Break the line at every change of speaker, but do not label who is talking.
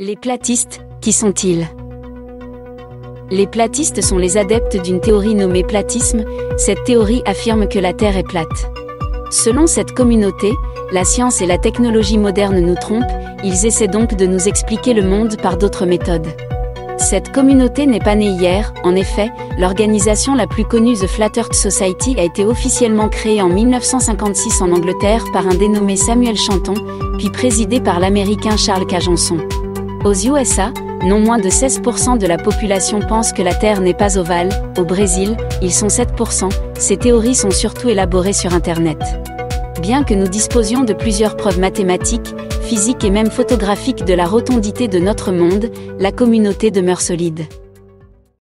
Les platistes, qui sont-ils? Les platistes sont les adeptes d'une théorie nommée platisme, cette théorie affirme que la Terre est plate. Selon cette communauté, la science et la technologie moderne nous trompent, ils essaient donc de nous expliquer le monde par d'autres méthodes. Cette communauté n'est pas née hier, en effet, l'organisation la plus connue The Flat Earth Society a été officiellement créée en 1956 en Angleterre par un dénommé Samuel Chanton, puis présidée par l'américain Charles Cajanson. Aux USA, non moins de 16% de la population pense que la Terre n'est pas ovale, au Brésil, ils sont 7%, ces théories sont surtout élaborées sur Internet. Bien que nous disposions de plusieurs preuves mathématiques, physiques et même photographiques de la rotondité de notre monde, la communauté demeure solide.